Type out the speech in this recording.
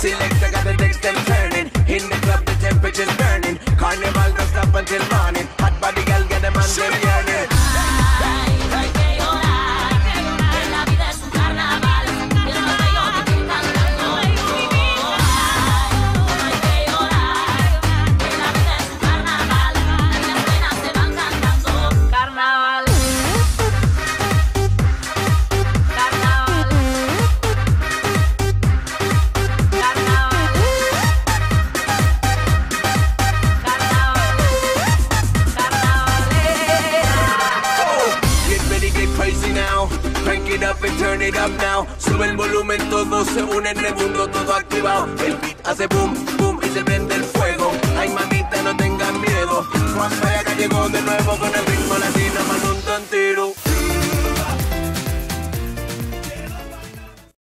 Selector got the decks them turning. In the club the temperature's burning. Carnival don't stop until morning. It up and turn it up now. Sube el volumen, todo se une en el mundo, todo activado. El beat hace boom, boom y se prende el fuego. Ay, mamita, no tengan miedo. Juan Vega llegó de nuevo con el ritmo latino, más un tiro.